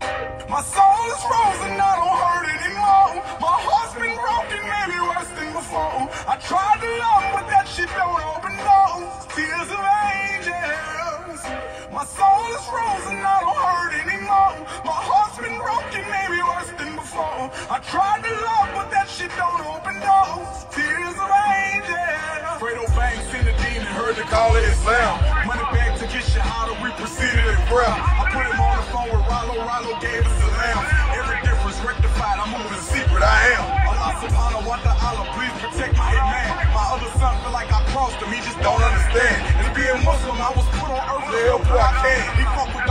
My soul is frozen, I don't hurt anymore. My heart's been broken, maybe worse than before. I tried to love, but that shit don't open doors. Tears of angels. My soul is frozen, I don't hurt anymore. My heart's been broken, maybe worse than before. I tried to love, but that shit don't open doors. Tears of angels. Fredo Banks in the demon, heard the call of Islam. Money back to get shahada, we proceeded in prayer. Rollo gave us a lamb. Every difference rectified, I'm moving secret, I am. Allah subhanahu wa ta'ala, please protect my man. My other son feel like I crossed him, he just don't understand. As being Muslim, I was put on earth to help who I can. He fuck with